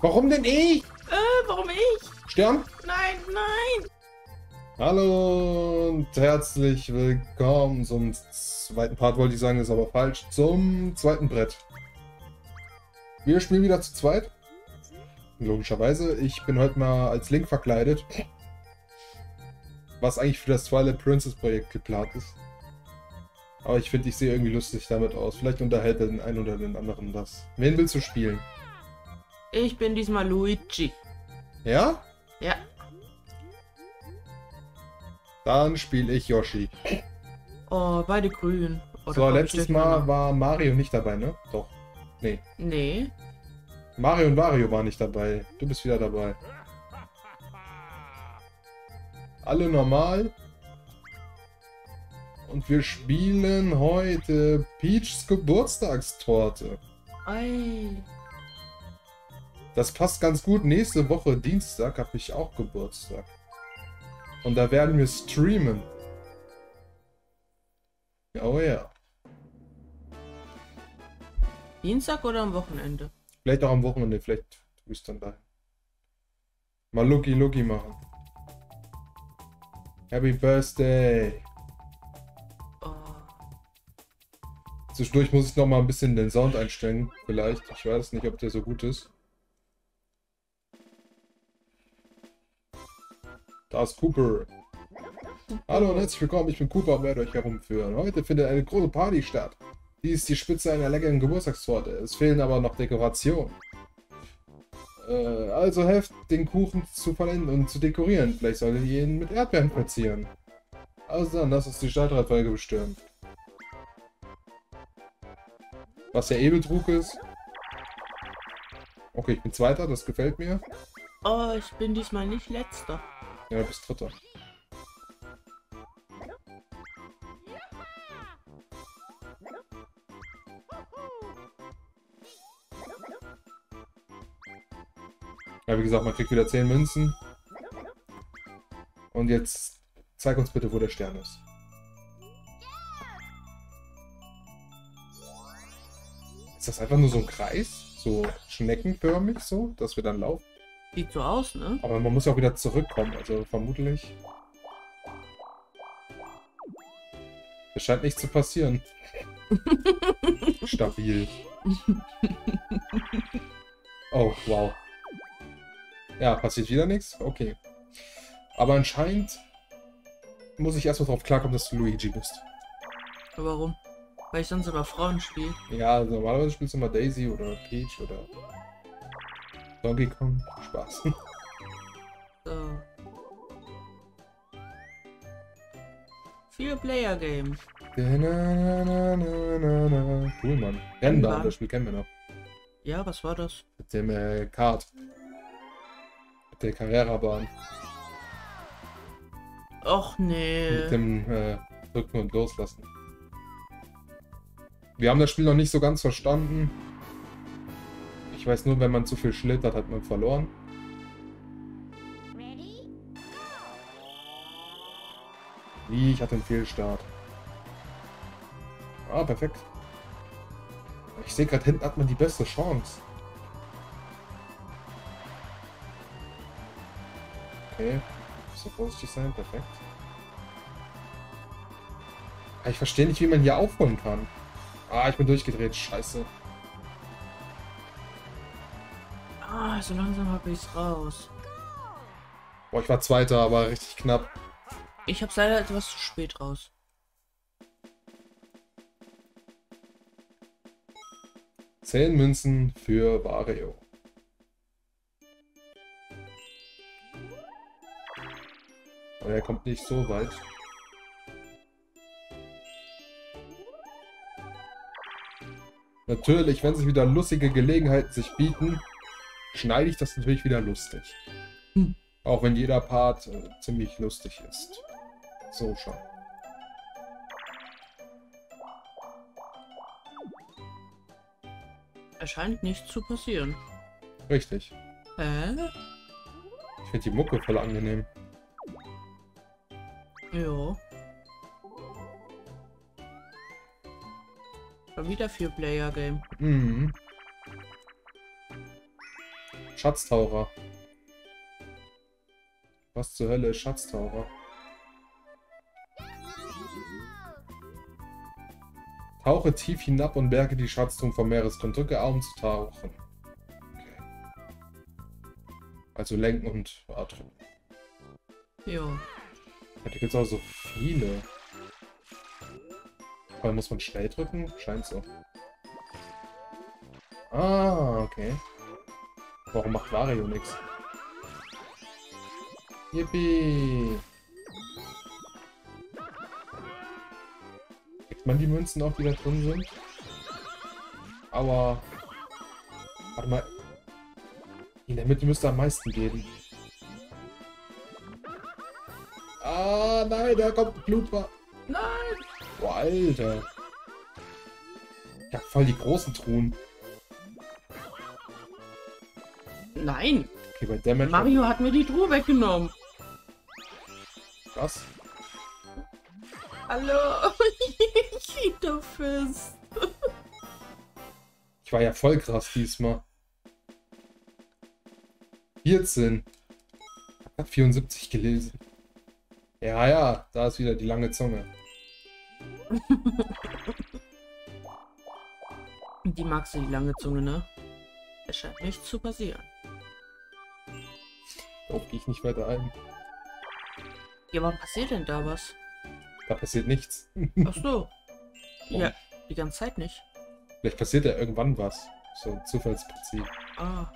Warum denn ich? Äh, warum ich? Stern? Nein, nein. Hallo und herzlich willkommen zum zweiten Part, wollte ich sagen, ist aber falsch. Zum zweiten Brett. Wir spielen wieder zu zweit. Logischerweise. Ich bin heute mal als Link verkleidet. Was eigentlich für das Twilight Princess Projekt geplant ist. Aber ich finde, ich sehe irgendwie lustig damit aus. Vielleicht unterhält den einen oder den anderen das. Wen willst du spielen? Ich bin diesmal Luigi. Ja? Ja. Dann spiele ich Yoshi. Oh, beide grün. Oder so, letztes Mal war Mario nicht dabei, ne? Doch. Nee. Nee. Mario und Wario waren nicht dabei. Du bist wieder dabei. Alle normal. Und wir spielen heute Peachs Geburtstagstorte. Ei. Das passt ganz gut. Nächste Woche, Dienstag, habe ich auch Geburtstag. Und da werden wir streamen. Oh ja. Dienstag oder am Wochenende? Vielleicht auch am Wochenende, vielleicht tue ich dann dahin. Mal Lucky Lucky machen. Happy Birthday. Oh. Zwischendurch muss ich noch mal ein bisschen den Sound einstellen, vielleicht. Ich weiß nicht, ob der so gut ist. Da ist Cooper. Hallo und herzlich willkommen, ich bin Cooper und werde euch herumführen. Heute findet eine große Party statt. Dies ist die Spitze einer leckeren Geburtstagstorte. Es fehlen aber noch Dekorationen. Äh, also helft, den Kuchen zu vollenden und zu dekorieren. Vielleicht solltet ihr ihn mit Erdbeeren verzieren. Also dann, lass uns die Startreihenfolge bestimmen. Was der Ebetrug ist. Okay, ich bin Zweiter, das gefällt mir. oh, ich bin diesmal nicht letzter. Ja, du bist Dritter. Ja, wie gesagt, man kriegt wieder 10 Münzen. Und jetzt zeig uns bitte, wo der Stern ist. Ist das einfach nur so ein Kreis? So schneckenförmig so, dass wir dann laufen? Sieht so aus, ne? Aber man muss ja auch wieder zurückkommen, also vermutlich. Das scheint nicht zu passieren. Stabil. Oh, wow. Ja, passiert wieder nichts? Okay. Aber anscheinend muss ich erstmal drauf klarkommen, dass du Luigi bist. Warum? Weil ich sonst immer Frauen spiele. Ja, also normalerweise spielst du mal Daisy oder Peach oder Donkey Kong. Spaß. So. Vier Player Game. Da-na-na-na-na-na. Cool, Mann. Rennbahn, Rennbahn. das Spiel kennen wir noch. Ja, was war das? Mit dem äh, Kart. Mit der Carrera-Bahn. Och nee. Mit dem äh, Drücken und Loslassen. Wir haben das Spiel noch nicht so ganz verstanden. Ich weiß nur, wenn man zu viel schlittert, hat man verloren. Wie, ich hatte einen Fehlstart. Ah, perfekt. Ich sehe gerade, hinten hat man die beste Chance. Okay. So vorsichtig sein, perfekt. Ah, Ich verstehe nicht, wie man hier aufholen kann. Ah, ich bin durchgedreht, scheiße. Ah, so langsam habe ich's raus. Boah, ich war Zweiter, aber richtig knapp. Ich hab's leider etwas zu spät raus. Zehn Münzen für Wario. Aber er kommt nicht so weit. Natürlich, wenn sich wieder lustige Gelegenheiten sich bieten, schneide ich das natürlich wieder lustig. Hm. Auch wenn jeder Part äh, ziemlich lustig ist. So schon. Erscheint nichts zu passieren. Richtig. Hä? Ich finde die Mucke voll angenehm. Jo. Schon wieder vier Player Game. Mhm. Schatztaucher. Was zur Hölle ist Schatztaucher? Tauche tief hinab und berge die Schatztruhen vom Meeresgrund. Drücke A, um zu tauchen. Okay. Also lenken und A drücken. Ja. Ja, da gibt es auch so viele. Aber muss man schnell drücken? Scheint so. Ah, okay. Warum macht Wario nichts? Yippie! Kriegt man die Münzen auch, die da drin sind? Aber... Warte mal. In der Mitte müsste am meisten geben. Ah, nein, da kommt Blutbad. Nein! Boah, Alter. Ich hab voll die großen Truhen. Nein! Okay, bei Damage... Mario hat mir die Truhe weggenommen. Was? Hallo? Cheetah-Fist. Ich war ja voll krass diesmal. 14. Ich hab 74 gelesen. Ja, ja, da ist wieder die lange Zunge. Die magst du, die lange Zunge, ne? Es scheint nichts zu passieren. Darauf gehe ich nicht weiter ein. Ja, warum passiert denn da was? Da passiert nichts. Ach so. Ja, die ganze Zeit nicht. Vielleicht passiert ja irgendwann was. So ein Zufallsprinzip. Ah.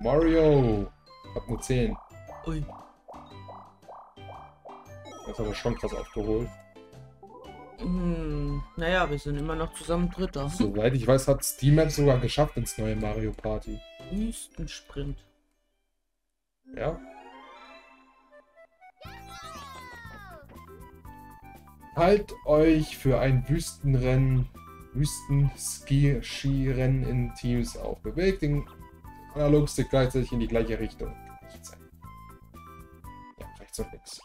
Mario! Hab nur 10. Ui. Das ist aber schon krass aufgeholt. Hm, naja, wir sind immer noch zusammen Dritter. Soweit ich weiß, hat Steam Map sogar geschafft ins neue Mario Party. Wüstensprint. Ja. Halt euch für ein Wüstenrennen, Wüstenski-Skirennen in Teams auf. Bewegt den Analogstick gleichzeitig in die gleiche Richtung. Ja, rechts und links.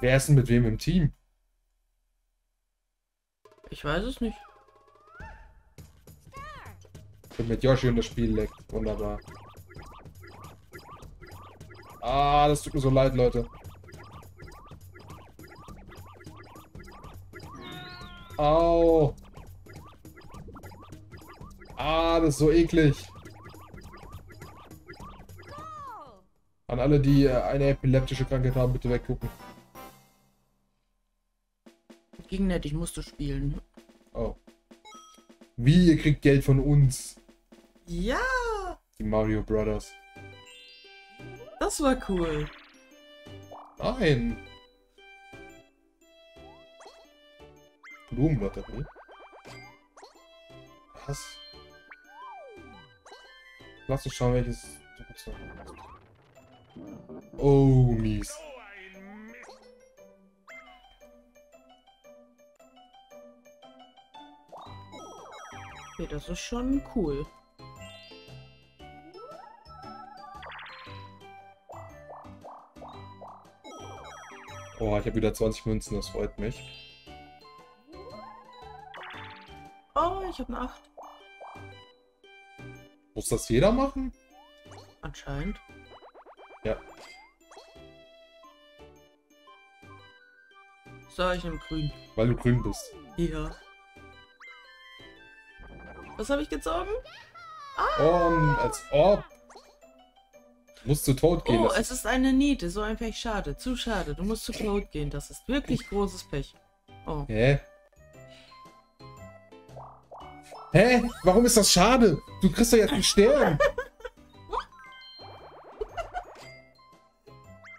Wer ist denn mit wem im Team? Ich weiß es nicht. Ich bin mit Yoshi und das Spiel leckt. Wunderbar. Ah, das tut mir so leid, Leute. Au. Ah, das ist so eklig. An alle, die äh, eine epileptische Krankheit haben, bitte weggucken. Ging nett, ich musste spielen. Oh. Wie, ihr kriegt Geld von uns, Ja, die Mario Brothers. das war cool. Nein. Blumenlotterie. Was? Lass uns schauen, welches. Oh, mies. Okay, das ist schon cool. Oh, ich habe wieder 20 Münzen, das freut mich. Oh, ich habe eine 8. Muss das jeder machen? Anscheinend. Ja. So, ich nehme grün. Weil du grün bist. Ja. Was habe ich gezogen? Und als ob. Musst du tot gehen. Oh, es ist eine Niete. So ein Pech. Schade. Zu schade. Du musst zu Cloud gehen. Das ist wirklich großes Pech. Oh. Hä? Hä? Warum ist das schade? Du kriegst doch jetzt einen Stern.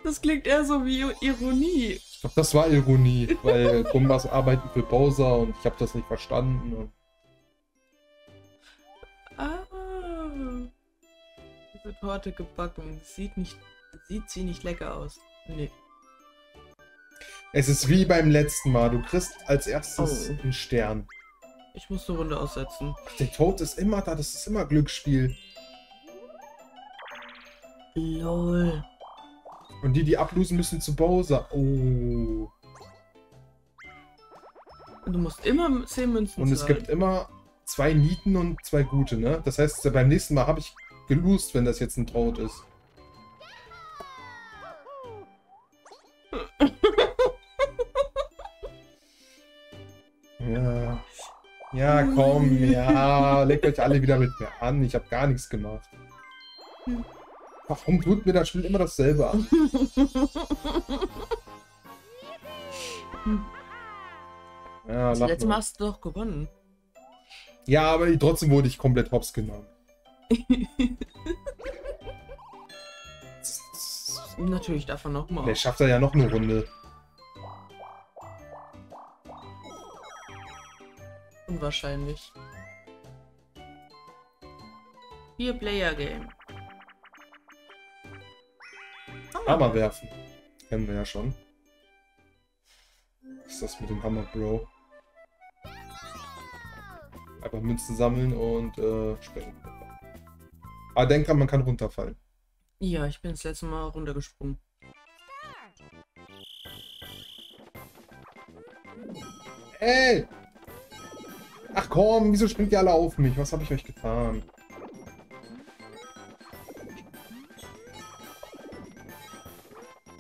Das klingt eher so wie Ironie. Ich glaube, das war Ironie, weil Gumbas arbeiten für Bowser und ich habe das nicht verstanden. Diese Torte gebacken. Sieht nicht. Sieht sie nicht lecker aus. Nee. es ist wie beim letzten Mal. Du kriegst als erstes Oh. einen Stern. Ich muss die Runde aussetzen. Der Tod ist immer da. Das ist immer Glücksspiel. LOL. Und die, die ablosen müssen zu Bowser. Oh. Du musst immer 10 Münzen Und es zahlen. gibt immer zwei Nieten und zwei gute, ne? Das heißt, beim nächsten Mal habe ich gelost, wenn das jetzt ein Toad ist. Ja. Ja, komm, ja. Legt euch alle wieder mit mir an. Ich habe gar nichts gemacht. Warum tut mir das Spiel immer dasselbe an? Ja, Das letzte. Mal hast du doch gewonnen. Ja, aber trotzdem wurde ich komplett hops genommen. Natürlich davon nochmal. Der schafft da ja noch eine Runde. Unwahrscheinlich. Vier Player Game. Hammer werfen. Kennen wir ja schon. Was ist das mit dem Hammer, Bro? Einfach Münzen sammeln und äh, springen. Aber denk dran, man kann runterfallen. Ja, ich bin das letzte Mal runtergesprungen. Ey! Ach komm, wieso springt ihr alle auf mich? Was habe ich euch getan?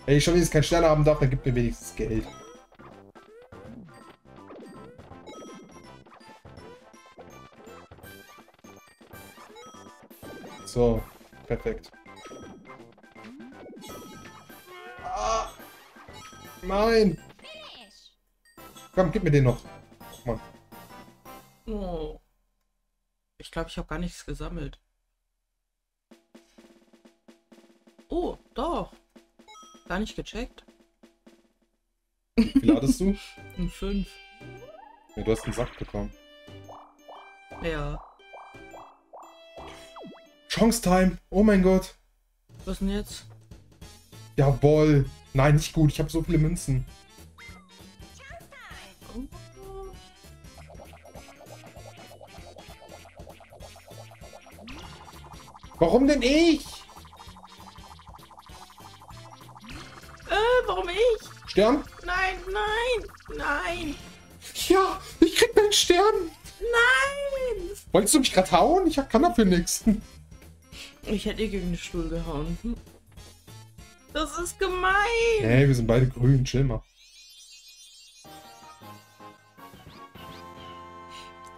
Wenn ich schon wenigstens keinen Stern haben darf, dann gib mir wenigstens Geld. So, perfekt. Ah, nein! Komm, gib mir den noch. Mal. Oh. Ich glaube, ich habe gar nichts gesammelt. Oh, doch. Gar nicht gecheckt. Wie viel hattest du? Ein 5. Ja, du hast einen Sack bekommen. Ja. Chance Time! Oh mein Gott! Was denn jetzt? Jawoll! Nein, nicht gut. Ich habe so viele Münzen. Warum denn ich? Äh, warum ich? Stern? Nein, nein, nein, Ja, ich krieg meinen Stern. nein! Wolltest du mich gerade hauen? Ich kann dafür nichts. Ich hätte eh gegen den Stuhl gehauen. Das ist gemein. Hey, wir sind beide grün. Chill mal.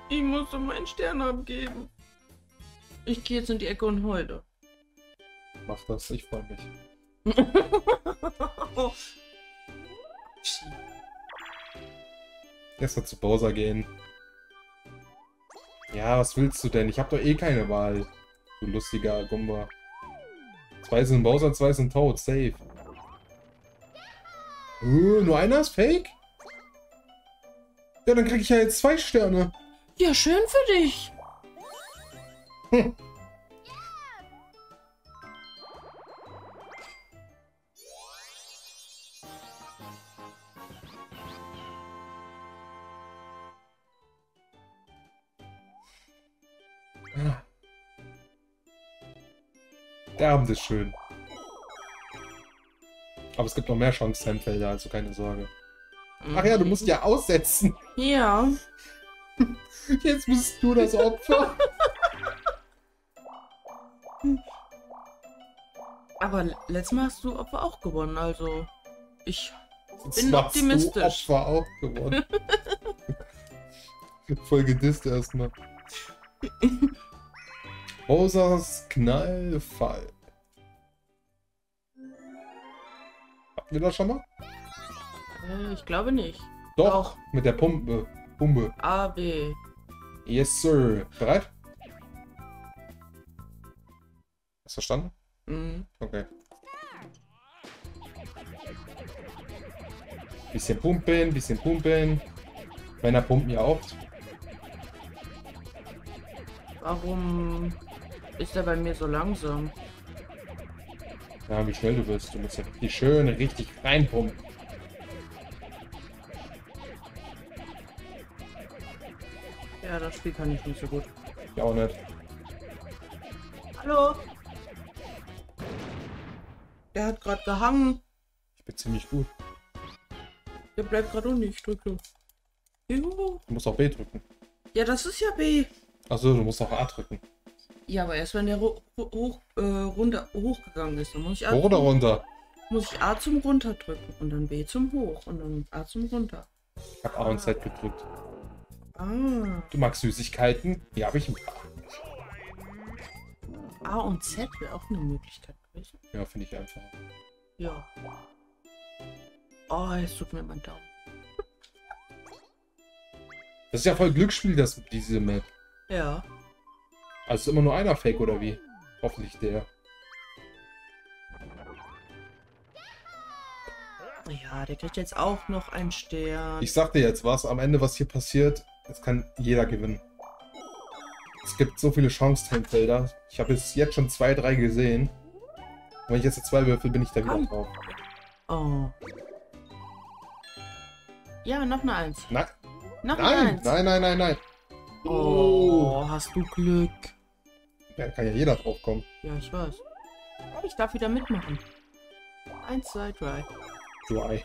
Ich muss doch meinen Stern abgeben. Ich gehe jetzt in die Ecke und heule. Mach das. Ich freue mich. Erstmal zu Bowser gehen. Ja, was willst du denn? Ich hab doch eh keine Wahl. Du lustiger Gumba. Zwei sind Bowser, zwei sind Toad. Safe. Uh, nur einer ist fake? Ja, dann krieg ich ja jetzt zwei Sterne. Ja, schön für dich. Hm. Der Abend ist schön. Aber es gibt noch mehr Chance-Time-Felder, also keine Sorge. Ach ja, du musst ja aussetzen. Ja. Jetzt bist du das Opfer. Aber le- letztes Mal hast du Opfer auch gewonnen, also. Ich. Jetzt Bin optimistisch. Du Opfer auch gewonnen. Voll gedisst erstmal. Bowsers Knallfall. Hatten wir das schon mal? Äh, ich glaube nicht. Doch, mit der Pumpe. Pumpe. A, B. Yes, sir. Bereit? Hast du verstanden? Mhm. Okay. Bisschen pumpen, bisschen pumpen. Männer pumpen ja oft. Warum ist er bei mir so langsam? Ja, wie schnell du bist. Du musst ja richtig schön, richtig reinpumpen. Ja, das Spiel kann ich nicht so gut. Ja, auch nicht. Hallo? Der hat gerade gehangen. Ich bin ziemlich gut. Der bleibt gerade unten. Ich drücke. Jo. Du musst auch B drücken. Ja, das ist ja B. Achso, du musst auch A drücken. Ja, aber erst wenn der ru- hoch, äh, runter, hochgegangen ist, dann muss ich, A Hoch oder zum, runter? muss ich A zum runter drücken und dann B zum hoch und dann A zum runter. Ich hab A und Z gedrückt. Ah. Du magst Süßigkeiten? Hier habe ich ein paar. A und Z wäre auch eine Möglichkeit gewesen. Ja, finde ich einfach. Ja. Oh, es tut mir mein Daumen. Das ist ja voll Glücksspiel, das, diese Map. Ja. Also ist immer nur einer Fake oder wie? Hoffentlich der. Ja, der kriegt jetzt auch noch einen Stern. Ich sag dir jetzt was, am Ende, was hier passiert, es kann jeder gewinnen. Es gibt so viele Chance-Timefelder. Ich habe jetzt, jetzt schon zwei, drei gesehen. Und wenn ich jetzt zwei würfel, bin ich da wieder Komm. drauf. Oh. Ja, noch eine Eins. Nein, Noch eine nein, Eins. nein, nein, nein, nein. Oh, hast du Glück. Da kann ja jeder drauf kommen. Ja, ich weiß. Ich darf wieder mitmachen. Eins, zwei, drei. Dry.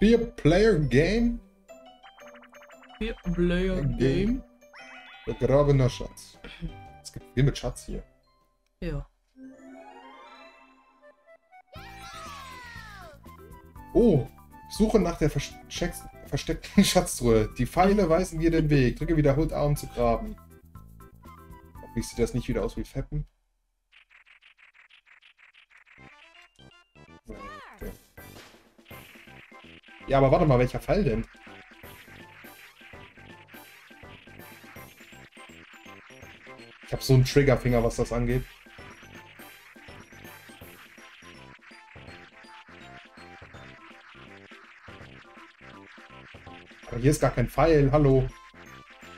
Be a player game? Vier Player Game. Begrabener Schatz. Es gibt viel mit Schatz hier. Ja. Oh, suche nach der versteck versteckten Schatztruhe. Die Pfeile weisen dir den Weg. Drücke wiederholt A, um zu graben. Hoffentlich sieht das nicht wieder aus wie Feppen. Ja, aber warte mal, welcher Fall denn? Ich habe so einen Triggerfinger, was das angeht. Aber hier ist gar kein Pfeil. Hallo.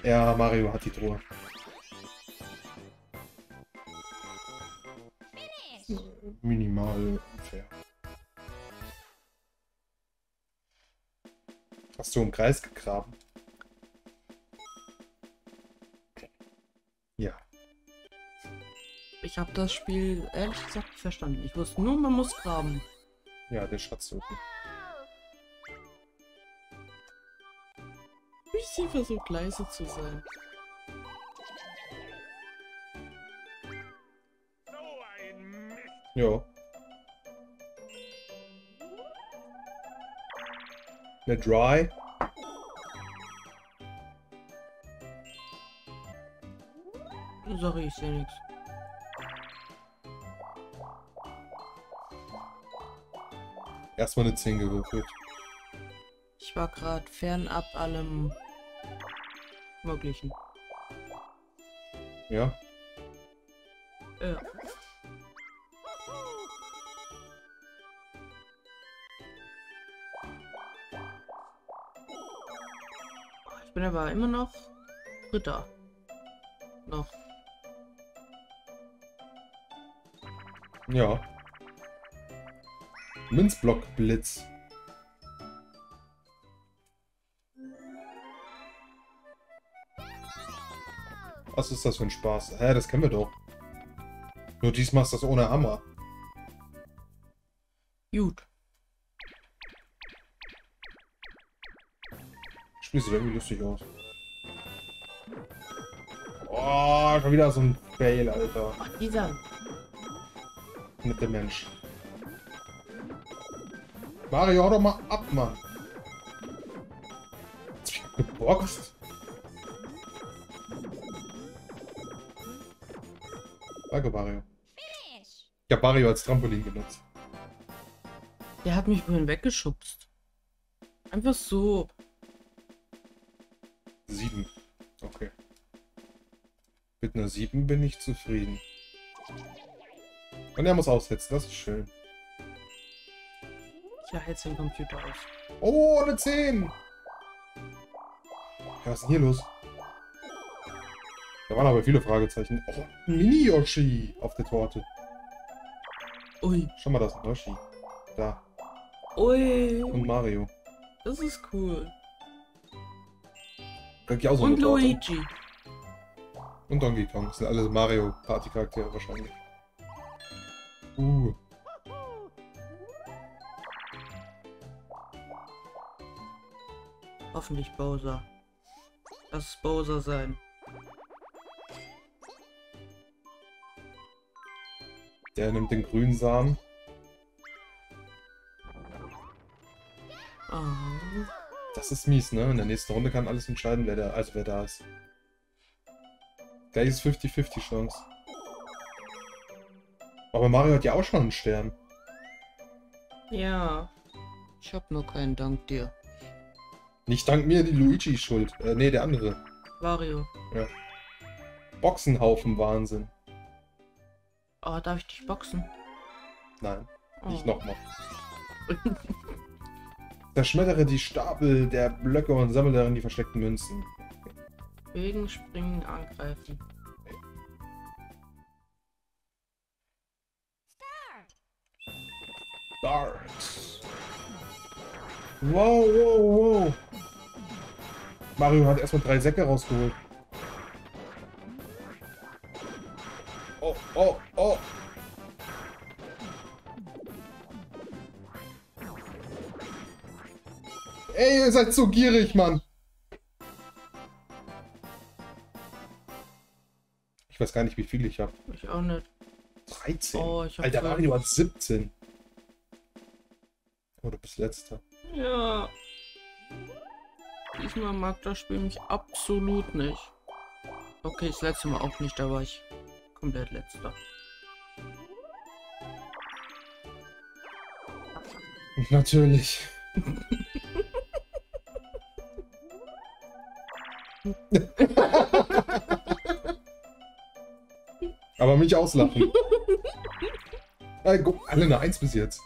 Ja, Mario hat die Truhe. Minimal unfair. Hast du im Kreis gegraben? Ja. Ich habe das Spiel ehrlich gesagt nicht verstanden. Ich wusste nur, man muss graben. Ja, den Schatz suchen. Sie versucht leise zu sein. Ja. Eine Dry. Sorry, ich sehe nichts. Erstmal eine 10 gewürfelt. Ich war gerade fernab allem Möglichen. Ja. Ja. Ich bin aber immer noch Dritter. Noch. Ja. Münzblock-Blitz. Was ist das für ein Spaß? Hä, das kennen wir doch. Nur diesmal ist das ohne Hammer. Gut. Spiel sieht irgendwie lustig aus. Oh, schon wieder so ein Fail, Alter. Ach, dieser. Mit dem Mensch. Mario, hau doch mal ab, Mann. Ich hab geboxt. Danke, Mario. Ich hab Mario als Trampolin genutzt. Der hat mich vorhin weggeschubst. Einfach so. Sieben. Okay. Mit einer sieben bin ich zufrieden. Und er muss aussetzen, das ist schön. Ich jetzt den Computer aus. Oh, eine 10! Ja, was ist denn hier los? Da waren aber viele Fragezeichen. Oh, Mini-Yoshi auf der Torte. Ui. Schau mal, das ist ein Yoshi. Da. Ui. Und Mario. Das ist cool. Ich auch so Und? Luigi. Und Donkey Kong. Das sind alle Mario Party Charaktere wahrscheinlich. Uh. Hoffentlich Bowser. Lass es Bowser sein. Der nimmt den grünen Samen. Oh. Das ist mies, ne? In der nächsten Runde kann alles entscheiden, wer da, also wer da ist. Gleich ist 50-50 Chance. Aber Mario hat ja auch schon einen Stern. Ja. Ich hab nur keinen Dank dir. Nicht dank mir die Luigi schuld. Äh, nee, der andere. Wario. Boxenhaufen Wahnsinn. Oh, darf ich dich boxen? Nein, Oh. nicht nochmal. Zerschmettere die Stapel der Blöcke und sammle darin die versteckten Münzen. Wegen springen, angreifen. Start. Wow, wow, wow. Mario hat erstmal drei Säcke rausgeholt. Oh, oh, Ey, ihr seid so gierig, Mann. Ich weiß gar nicht, wie viel ich habe. Ich auch nicht. 13. Oh, ich hab Alter. Mario hat 17. Oh, du bist letzter. Ja. Diesmal mag das Spiel mich absolut nicht. Okay, das letzte Mal auch nicht, da war ich komplett letzter. Natürlich. Aber mich auslachen. Äh, guck, alle eine Eins bis jetzt.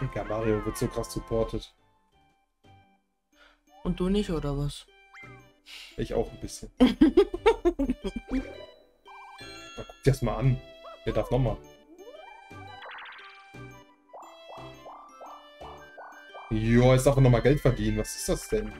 Digga, Mario wird so krass supported. Und du nicht, oder was? Ich auch ein bisschen. Na, guck dir das mal an. Der darf nochmal. Jo, jetzt darf er nochmal Geld verdienen. Was ist das denn?